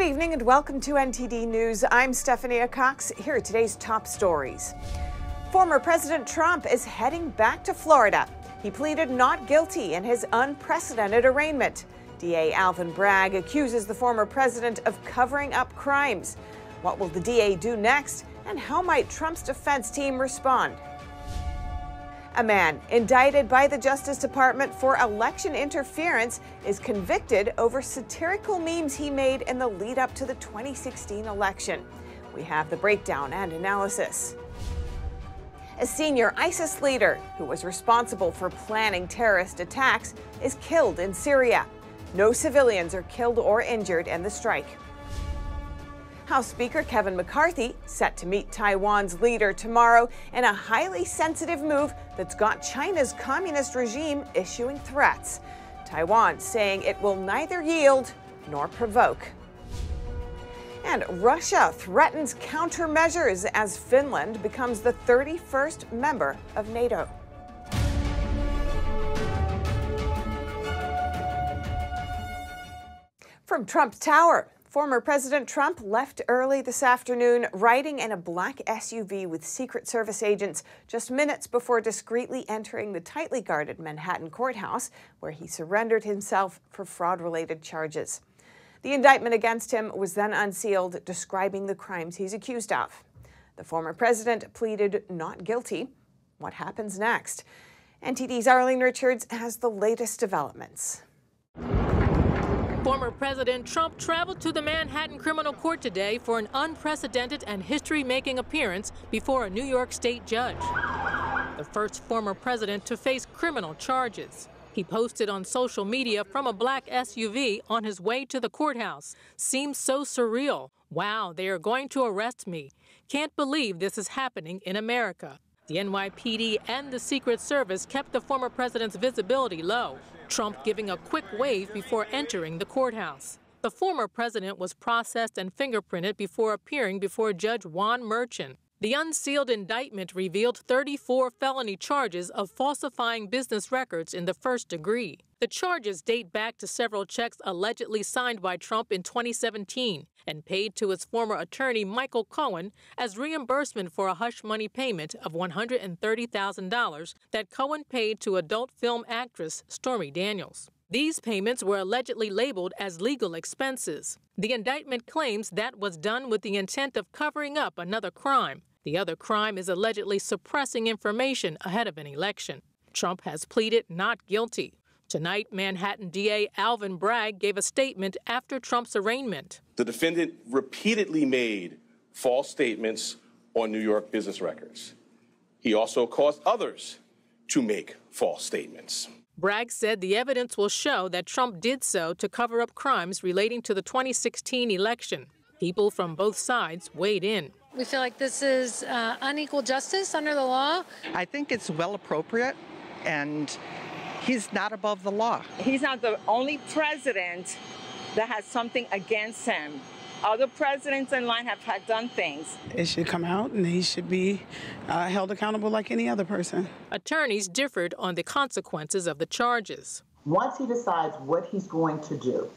Good evening and welcome to NTD News. I'm Stefania Cox. Here are today's top stories. Former President Trump is heading back to Florida. He pleaded not guilty in his unprecedented arraignment. DA Alvin Bragg accuses the former president of covering up crimes. What will the DA do next, and how might Trump's defense team respond? A man indicted by the Justice Department for election interference is convicted over satirical memes he made in the lead up to the 2016 election. We have the breakdown and analysis. A senior ISIS leader who was responsible for planning terrorist attacks is killed in Syria. No civilians are killed or injured in the strike. House Speaker Kevin McCarthy set to meet Taiwan's leader tomorrow in a highly sensitive move that's got China's communist regime issuing threats. Taiwan saying it will neither yield nor provoke. And Russia threatens countermeasures as Finland becomes the 31st member of NATO. From Trump Tower, Former President Trump left early this afternoon, riding in a black SUV with Secret Service agents just minutes before discreetly entering the tightly guarded Manhattan courthouse, where he surrendered himself for fraud related charges. The indictment against him was then unsealed, describing the crimes he's accused of. The former president pleaded not guilty. What happens next? NTD's Arlene Richards has the latest developments. Former President Trump traveled to the Manhattan Criminal Court today for an unprecedented and history making appearance before a New York State judge. The first former president to face criminal charges. He posted on social media from a black SUV on his way to the courthouse. Seems so surreal. Wow, they are going to arrest me. Can't believe this is happening in America. The NYPD and the Secret Service kept the former president's visibility low. Trump giving a quick wave before entering the courthouse. The former president was processed and fingerprinted before appearing before Judge Juan Merchan. The unsealed indictment revealed 34 felony charges of falsifying business records in the first degree. The charges date back to several checks allegedly signed by Trump in 2017 and paid to his former attorney Michael Cohen as reimbursement for a hush money payment of $130,000 that Cohen paid to adult film actress Stormy Daniels. These payments were allegedly labeled as legal expenses. The indictment claims that was done with the intent of covering up another crime, the other crime is allegedly suppressing information ahead of an election. Trump has pleaded not guilty. Tonight, Manhattan DA Alvin Bragg gave a statement after Trump's arraignment. The defendant repeatedly made false statements on New York business records. He also caused others to make false statements. Bragg said the evidence will show that Trump did so to cover up crimes relating to the 2016 election. People from both sides weighed in. We feel like this is uh, unequal justice under the law. I think it's well appropriate, and he's not above the law. He's not the only president that has something against him. Other presidents in line have had done things. It should come out, and he should be uh, held accountable like any other person. Attorneys differed on the consequences of the charges. Once he decides what he's going to do,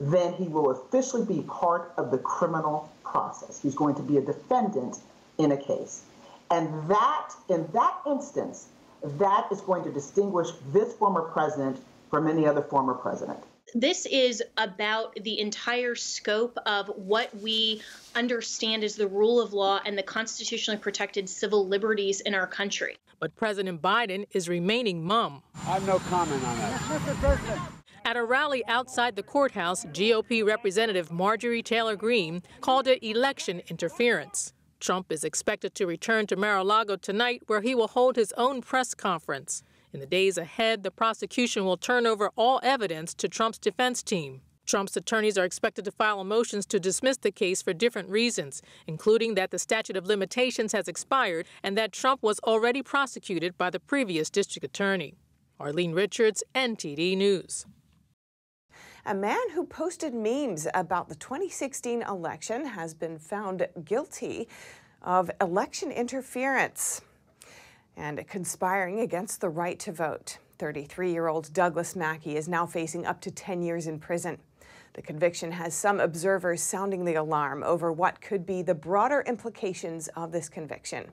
then he will officially be part of the criminal process. He's going to be a defendant in a case. And that, in that instance, that is going to distinguish this former president from any other former president. This is about the entire scope of what we understand as the rule of law and the constitutionally protected civil liberties in our country. But President Biden is remaining mum. I have no comment on that. Mr. President. At a rally outside the courthouse, GOP Representative Marjorie Taylor Greene called it election interference. Trump is expected to return to Mar a Lago tonight, where he will hold his own press conference. In the days ahead, the prosecution will turn over all evidence to Trump's defense team. Trump's attorneys are expected to file motions to dismiss the case for different reasons, including that the statute of limitations has expired and that Trump was already prosecuted by the previous district attorney. Arlene Richards, NTD News. A man who posted memes about the 2016 election has been found guilty of election interference and conspiring against the right to vote. 33 year old Douglass Mackey is now facing up to 10 years in prison. The conviction has some observers sounding the alarm over what could be the broader implications of this conviction.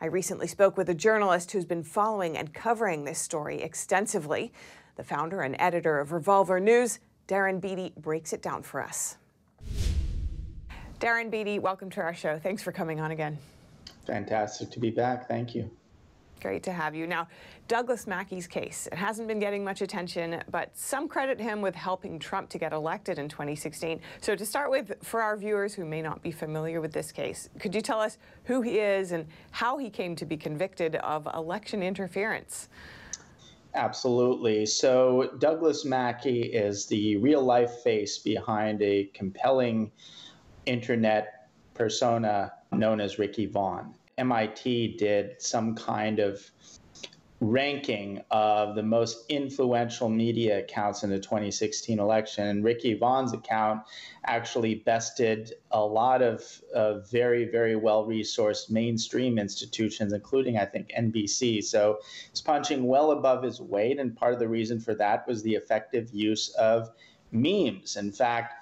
I recently spoke with a journalist who's been following and covering this story extensively. The founder and editor of Revolver News, Darren Beattie breaks it down for us. Darren Beattie, welcome to our show. Thanks for coming on again. Fantastic to be back. Thank you. Great to have you. Now, Douglass Mackey's case, it hasn't been getting much attention, but some credit him with helping Trump to get elected in 2016. So, to start with, for our viewers who may not be familiar with this case, could you tell us who he is and how he came to be convicted of election interference? Absolutely. So, Douglass Mackey is the real life face behind a compelling internet persona known as Ricky Vaughn. MIT did some kind of ranking of the most influential media accounts in the 2016 election. And Ricky Vaughn's account actually bested a lot of very, very well resourced mainstream institutions, including, I think, NBC. So he's punching well above his weight. And part of the reason for that was the effective use of memes. In fact,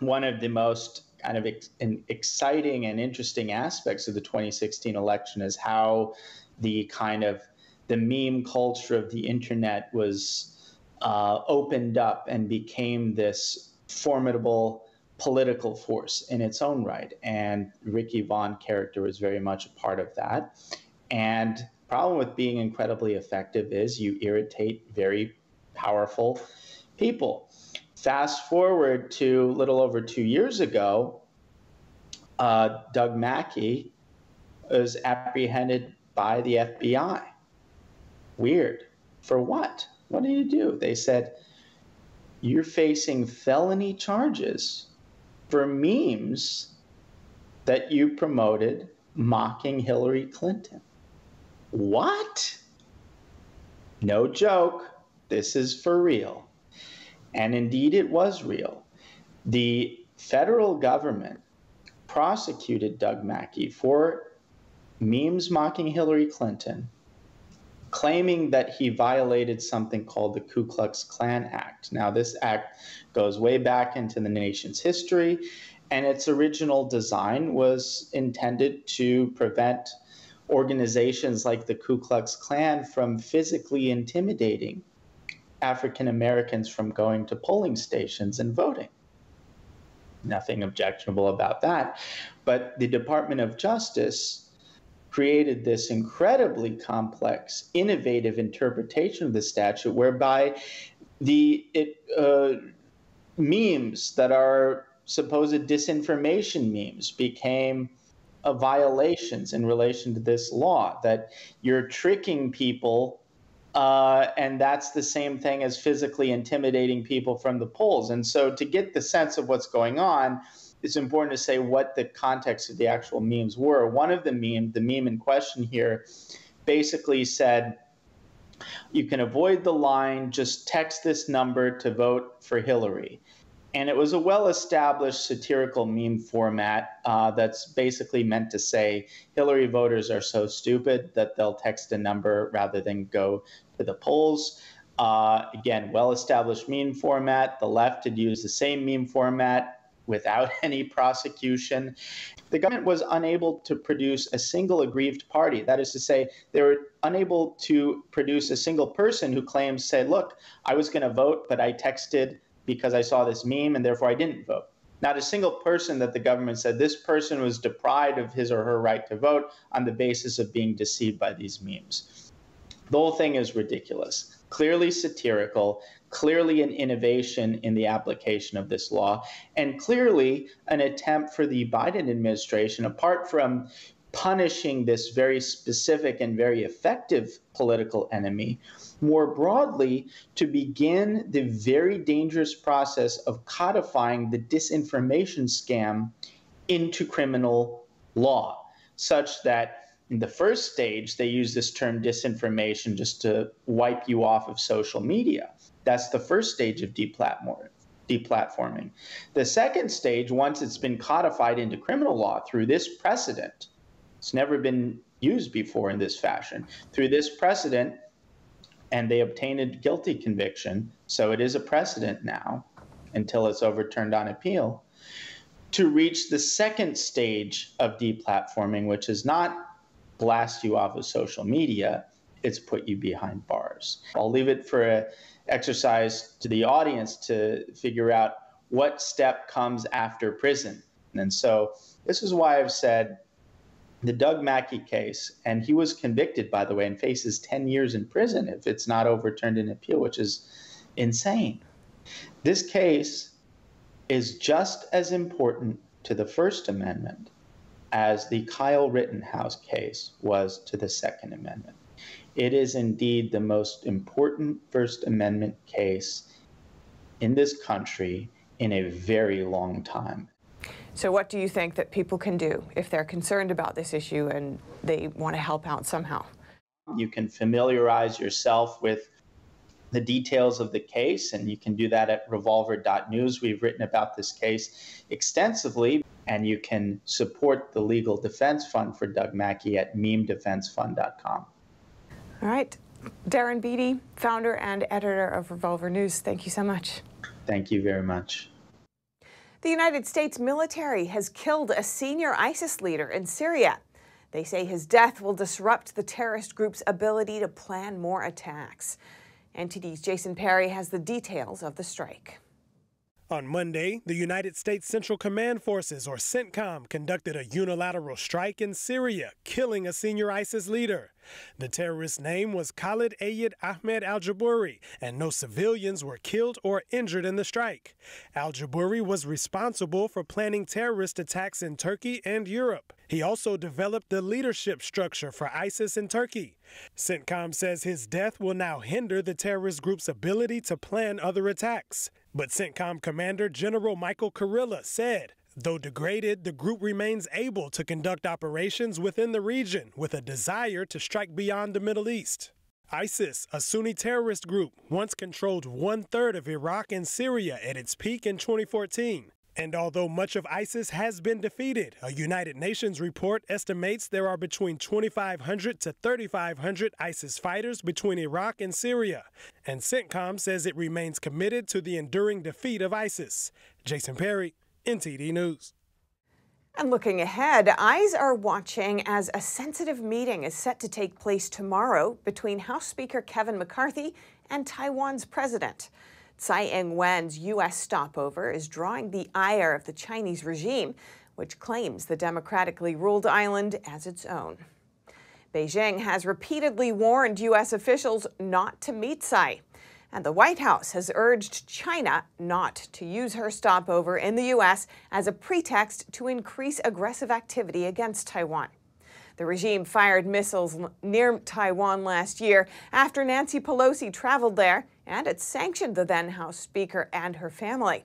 one of the most kind of ex- exciting and interesting aspects of the 2016 election is how the kind of the meme culture of the internet was uh, opened up and became this formidable political force in its own right. And Ricky Vaughn character was very much a part of that. And problem with being incredibly effective is you irritate very powerful people. Fast forward to a little over two years ago, uh, Doug Mackey was apprehended by the FBI. Weird. For what? What did you do? They said, You're facing felony charges for memes that you promoted mocking Hillary Clinton. What? No joke. This is for real. And indeed, it was real. The federal government prosecuted Doug Mackey for memes mocking Hillary Clinton, claiming that he violated something called the Ku Klux Klan Act. Now, this act goes way back into the nation's history, and its original design was intended to prevent organizations like the Ku Klux Klan from physically intimidating African Americans from going to polling stations and voting. Nothing objectionable about that. But the Department of Justice created this incredibly complex, innovative interpretation of the statute whereby the it, uh, memes that are supposed disinformation memes became uh, violations in relation to this law that you're tricking people uh, and that's the same thing as physically intimidating people from the polls. And so, to get the sense of what's going on, it's important to say what the context of the actual memes were. One of the memes, the meme in question here, basically said, you can avoid the line, just text this number to vote for Hillary. And it was a well established satirical meme format uh, that's basically meant to say Hillary voters are so stupid that they'll text a number rather than go to the polls. Uh, again, well established meme format. The left had used the same meme format without any prosecution. The government was unable to produce a single aggrieved party. That is to say, they were unable to produce a single person who claims, say, look, I was going to vote, but I texted because I saw this meme and therefore I didn't vote. Not a single person that the government said this person was deprived of his or her right to vote on the basis of being deceived by these memes. The whole thing is ridiculous, clearly satirical, clearly an innovation in the application of this law, and clearly an attempt for the Biden administration, apart from punishing this very specific and very effective political enemy, more broadly to begin the very dangerous process of codifying the disinformation scam into criminal law, such that in the first stage, they use this term disinformation just to wipe you off of social media. That's the first stage of deplatforming. Deplatforming. The second stage, once it's been codified into criminal law through this precedent, it's never been used before in this fashion. Through this precedent, and they obtained a guilty conviction. So it is a precedent now. until it's overturned on appeal, to reach the second stage of deplatforming, which is not blast you off of social media, it's put you behind bars. I'll leave it for an exercise to the audience to figure out what step comes after prison. And so this is why I've said the Doug Mackey case, and he was convicted, by the way, and faces 10 years in prison if it's not overturned in appeal, which is insane. This case is just as important to the First Amendment as the Kyle Rittenhouse case was to the Second Amendment. It is indeed the most important First Amendment case in this country in a very long time. So, what do you think that people can do if they're concerned about this issue and they want to help out somehow? You can familiarize yourself with the details of the case, and you can do that at revolver.news. We've written about this case extensively, and you can support the Legal Defense Fund for Doug Mackey at memedefensefund.com. All right. Darren Beattie, founder and editor of Revolver News, thank you so much. Thank you very much. The United States military has killed a senior ISIS leader in Syria. They say his death will disrupt the terrorist group's ability to plan more attacks. NTD's Jason Perry has the details of the strike. On Monday, the United States Central Command Forces, or CENTCOM, conducted a unilateral strike in Syria, killing a senior ISIS leader. The terrorist's name was Khalid Ayed Ahmed al Jaburi, and no civilians were killed or injured in the strike. Al Jaburi was responsible for planning terrorist attacks in Turkey and Europe. He also developed the leadership structure for ISIS in Turkey. CENTCOM says his death will now hinder the terrorist group's ability to plan other attacks. But CENTCOM Commander General Michael Kurilla said, though degraded, the group remains able to conduct operations within the region with a desire to strike beyond the Middle East. ISIS, a Sunni terrorist group, once controlled one third of Iraq and Syria at its peak in 2014. And although much of ISIS has been defeated, a United Nations report estimates there are between 2,500 to 3,500 ISIS fighters between Iraq and Syria. And CENTCOM says it remains committed to the enduring defeat of ISIS. Jason Perry, NTD News. And looking ahead, eyes are watching as a sensitive meeting is set to take place tomorrow between House Speaker Kevin McCarthy and Taiwan's president. Tsai Ing wen's U.S. stopover is drawing the ire of the Chinese regime, which claims the democratically ruled island as its own. Beijing has repeatedly warned U.S. officials not to meet Tsai. And the White House has urged China not to use her stopover in the U.S. as a pretext to increase aggressive activity against Taiwan. The regime fired missiles near Taiwan last year after Nancy Pelosi traveled there, and it sanctioned the then House Speaker and her family.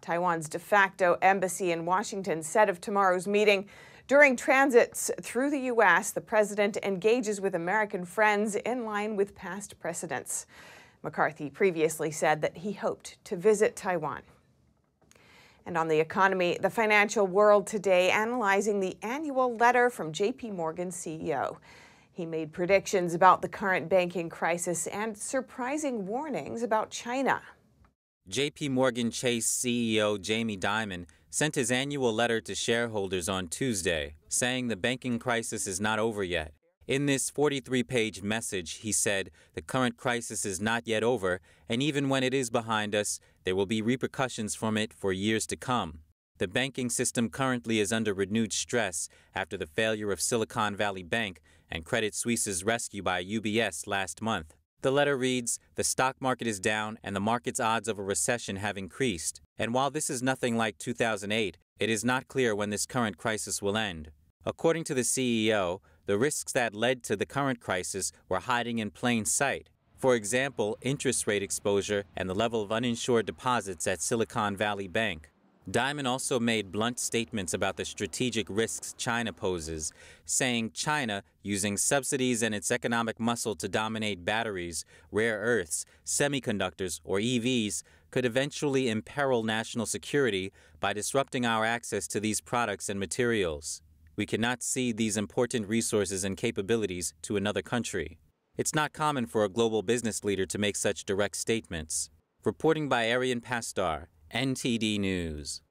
Taiwan's de facto embassy in Washington said of tomorrow's meeting, during transits through the U.S., the president engages with American friends in line with past precedents. McCarthy previously said that he hoped to visit Taiwan. And on the economy, the financial world today analyzing the annual letter from JP Morgan CEO. He made predictions about the current banking crisis and surprising warnings about China. JP Morgan Chase CEO Jamie Dimon sent his annual letter to shareholders on Tuesday, saying the banking crisis is not over yet. In this 43 page message, he said, The current crisis is not yet over, and even when it is behind us, there will be repercussions from it for years to come. The banking system currently is under renewed stress after the failure of Silicon Valley Bank and Credit Suisse's rescue by UBS last month. The letter reads The stock market is down and the market's odds of a recession have increased. And while this is nothing like 2008, it is not clear when this current crisis will end. According to the CEO, the risks that led to the current crisis were hiding in plain sight. For example, interest rate exposure and the level of uninsured deposits at Silicon Valley Bank. Dimon also made blunt statements about the strategic risks China poses, saying China, using subsidies and its economic muscle to dominate batteries, rare earths, semiconductors, or EVs, could eventually imperil national security by disrupting our access to these products and materials. We cannot cede these important resources and capabilities to another country. It's not common for a global business leader to make such direct statements. Reporting by Arian Pastar, NTD News.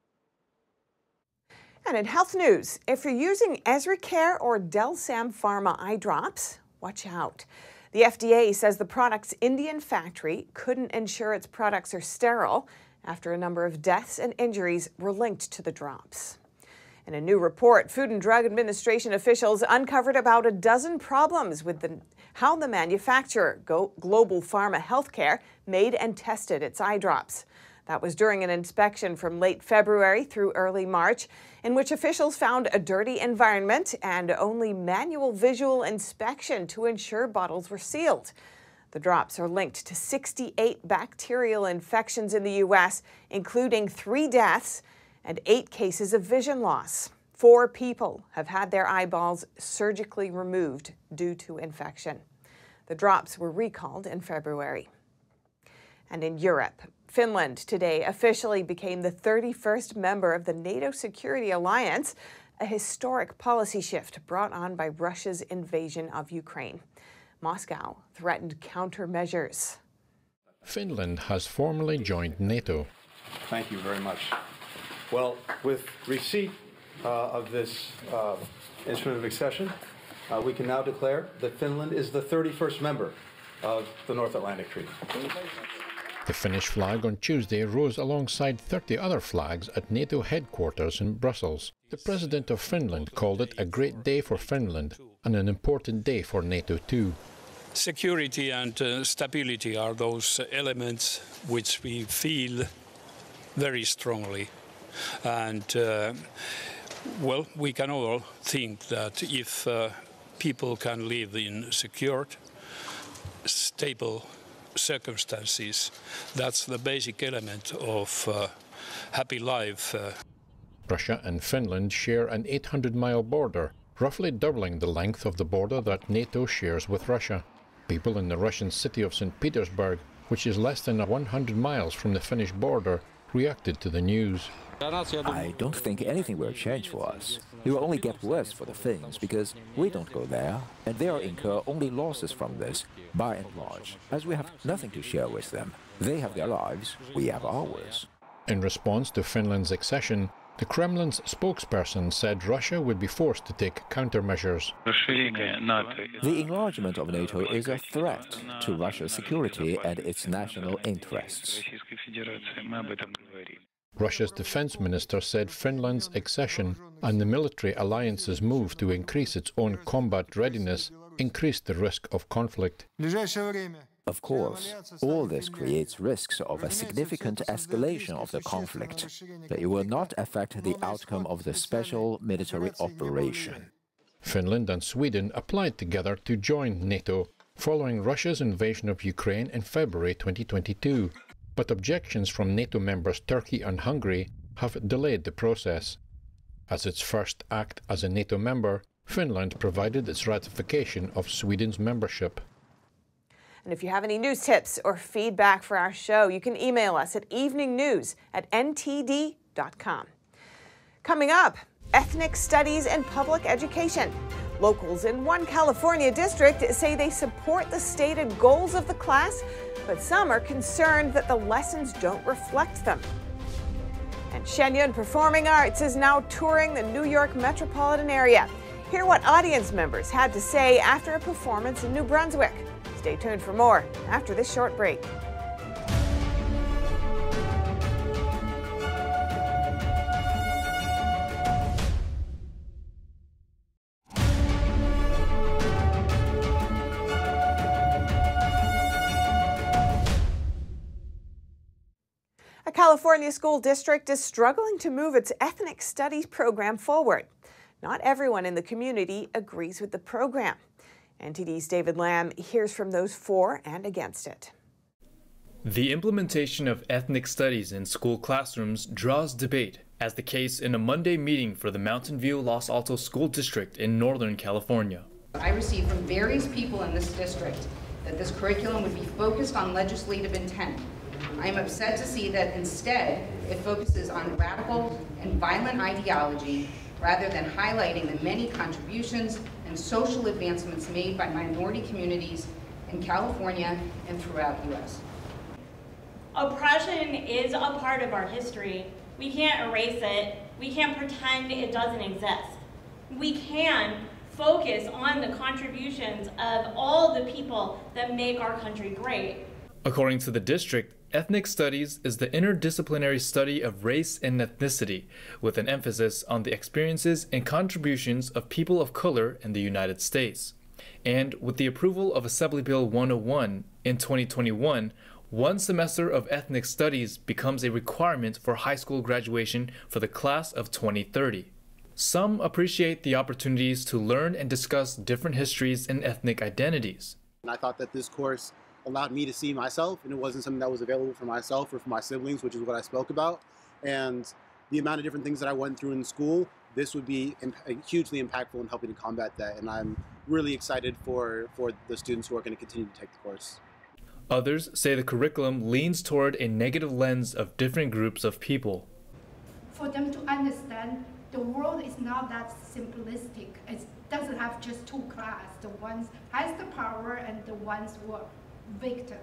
And in health news, if you're using Ezricare or Delsam Pharma eye drops, watch out. The FDA says the product's Indian factory couldn't ensure its products are sterile after a number of deaths and injuries were linked to the drops. In a new report, Food and Drug Administration officials uncovered about a dozen problems with the, how the manufacturer, Global Pharma Healthcare, made and tested its eye drops. That was during an inspection from late February through early March, in which officials found a dirty environment and only manual visual inspection to ensure bottles were sealed. The drops are linked to 68 bacterial infections in the U.S., including three deaths and eight cases of vision loss. Four people have had their eyeballs surgically removed due to infection. The drops were recalled in February. And in Europe, Finland today officially became the 31st member of the NATO Security Alliance, a historic policy shift brought on by Russia's invasion of Ukraine. Moscow threatened countermeasures. Finland has formally joined NATO. Thank you very much. Well, with receipt uh, of this uh, instrument of accession, uh, we can now declare that Finland is the 31st member of the North Atlantic Treaty. The Finnish flag on Tuesday rose alongside 30 other flags at NATO headquarters in Brussels. The President of Finland called it a great day for Finland and an important day for NATO too. Security and uh, stability are those elements which we feel very strongly. And uh, well, we can all think that if uh, people can live in secured, stable circumstances, that's the basic element of uh, happy life. Uh. Russia and Finland share an 800 mile border, roughly doubling the length of the border that NATO shares with Russia. People in the Russian city of St. Petersburg, which is less than 100 miles from the Finnish border, reacted to the news. I don't think anything will change for us. It will only get worse for the Finns because we don't go there and they'll incur only losses from this, by and large, as we have nothing to share with them. They have their lives, we have ours. In response to Finland's accession, the Kremlin's spokesperson said Russia would be forced to take countermeasures. The enlargement of NATO is a threat to Russia's security and its national interests. Russia's defense minister said Finland's accession and the military alliance's move to increase its own combat readiness increased the risk of conflict. Of course, all this creates risks of a significant escalation of the conflict, but it will not affect the outcome of the special military operation. Finland and Sweden applied together to join NATO following Russia's invasion of Ukraine in February 2022 but objections from NATO members Turkey and Hungary have delayed the process. As its first act as a NATO member, Finland provided its ratification of Sweden's membership. And if you have any news tips or feedback for our show, you can email us at eveningnews at ntd.com. Coming up, ethnic studies and public education. Locals in one California district say they support the stated goals of the class, but some are concerned that the lessons don't reflect them. And Shen Yun Performing Arts is now touring the New York metropolitan area. Hear what audience members had to say after a performance in New Brunswick. Stay tuned for more after this short break. California School District is struggling to move its ethnic studies program forward. Not everyone in the community agrees with the program. NTD's David Lamb hears from those for and against it. The implementation of ethnic studies in school classrooms draws debate, as the case in a Monday meeting for the Mountain View Los Altos School District in Northern California. I received from various people in this district that this curriculum would be focused on legislative intent I am upset to see that instead it focuses on radical and violent ideology rather than highlighting the many contributions and social advancements made by minority communities in California and throughout the U.S. Oppression is a part of our history. We can't erase it. We can't pretend it doesn't exist. We can focus on the contributions of all the people that make our country great. According to the district, ethnic studies is the interdisciplinary study of race and ethnicity, with an emphasis on the experiences and contributions of people of color in the United States. And with the approval of Assembly Bill 101 in 2021, one semester of ethnic studies becomes a requirement for high school graduation for the class of 2030. Some appreciate the opportunities to learn and discuss different histories and ethnic identities. And I thought that this course allowed me to see myself, and it wasn't something that was available for myself or for my siblings, which is what I spoke about. And the amount of different things that I went through in school, this would be imp- uh, hugely impactful in helping to combat that. And I'm really excited for, for the students who are going to continue to take the course. Others say the curriculum leans toward a negative lens of different groups of people. For them to understand the world is not that simplistic. It doesn't have just two classes. The ones has the power and the ones who are victim.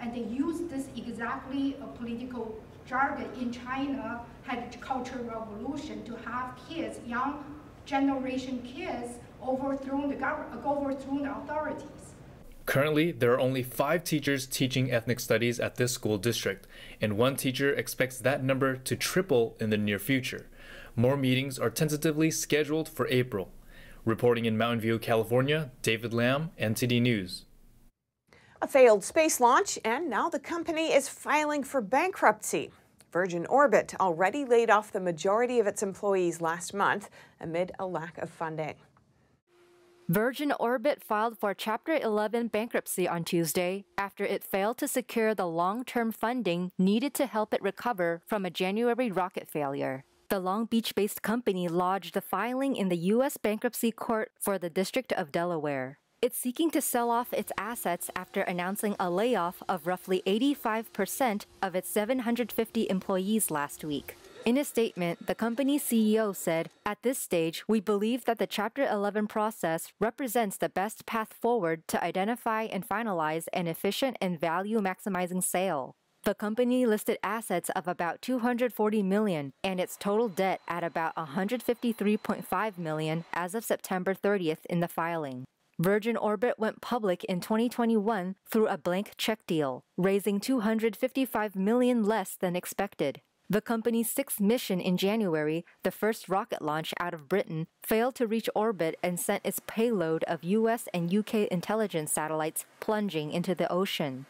And they use this exactly a political jargon in China had a cultural revolution to have kids, young generation kids, overthrown the government, uh, overthrown the authorities. Currently, there are only five teachers teaching ethnic studies at this school district, and one teacher expects that number to triple in the near future. More meetings are tentatively scheduled for April. Reporting in Mountain View, California, David Lamb, NTD News. A failed space launch, and now the company is filing for bankruptcy. Virgin Orbit already laid off the majority of its employees last month amid a lack of funding. Virgin Orbit filed for Chapter 11 bankruptcy on Tuesday after it failed to secure the long term funding needed to help it recover from a January rocket failure. The Long Beach based company lodged the filing in the U.S. Bankruptcy Court for the District of Delaware. It's seeking to sell off its assets after announcing a layoff of roughly 85% of its 750 employees last week. In a statement, the company's CEO said, At this stage, we believe that the Chapter 11 process represents the best path forward to identify and finalize an efficient and value maximizing sale. The company listed assets of about 240 million and its total debt at about 153.5 million as of September 30th in the filing. Virgin Orbit went public in 2021 through a blank check deal, raising 255 million less than expected. The company's sixth mission in January, the first rocket launch out of Britain, failed to reach orbit and sent its payload of US and UK intelligence satellites plunging into the ocean.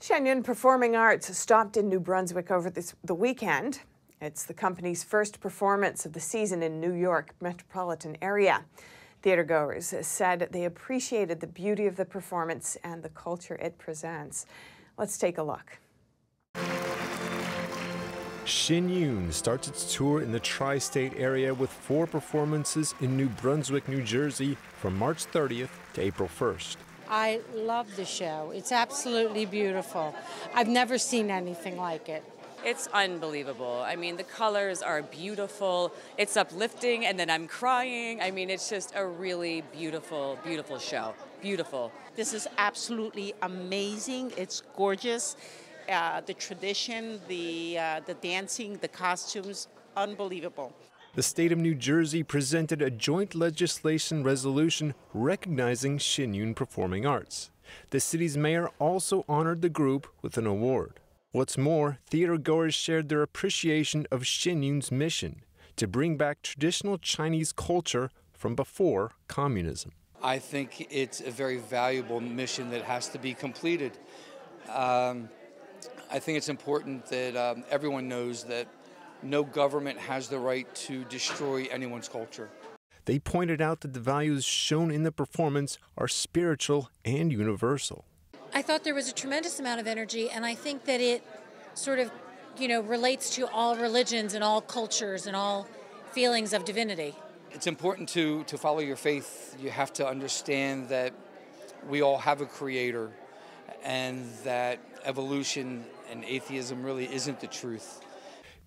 Shen Yun Performing Arts stopped in New Brunswick over this, the weekend. It's the company's first performance of the season in New York metropolitan area. Theatergoers said they appreciated the beauty of the performance and the culture it presents. Let's take a look. Shen Yun starts its tour in the tri state area with four performances in New Brunswick, New Jersey from March 30th to April 1st. I love the show. It's absolutely beautiful. I've never seen anything like it. It's unbelievable. I mean, the colors are beautiful. It's uplifting, and then I'm crying. I mean, it's just a really beautiful, beautiful show. Beautiful. This is absolutely amazing. It's gorgeous. Uh, the tradition, the uh, the dancing, the costumes, unbelievable. The state of New Jersey presented a joint legislation resolution recognizing Shen Yun Performing Arts. The city's mayor also honored the group with an award. What's more, theatergoers shared their appreciation of Shen Yun's mission to bring back traditional Chinese culture from before communism. I think it's a very valuable mission that has to be completed. Um, I think it's important that um, everyone knows that no government has the right to destroy anyone's culture. They pointed out that the values shown in the performance are spiritual and universal. I thought there was a tremendous amount of energy, and I think that it sort of, you know, relates to all religions and all cultures and all feelings of divinity. It's important to, to follow your faith. You have to understand that we all have a creator and that evolution and atheism really isn't the truth.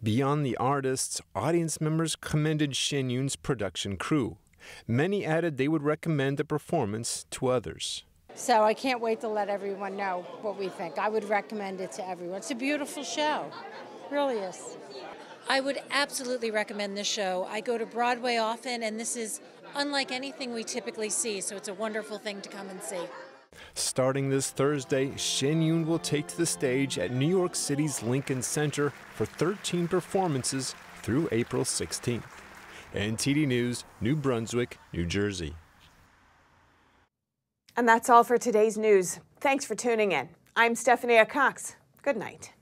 Beyond the artists, audience members commended Shen Yun's production crew. Many added they would recommend the performance to others. So I can't wait to let everyone know what we think. I would recommend it to everyone. It's a beautiful show. It really is. I would absolutely recommend this show. I go to Broadway often, and this is unlike anything we typically see, so it's a wonderful thing to come and see. Starting this Thursday, Shen Yun will take to the stage at New York City's Lincoln Center for 13 performances through April 16th. NTD News, New Brunswick, New Jersey. And that's all for today's news. Thanks for tuning in. I'm Stefania Cox. Good night.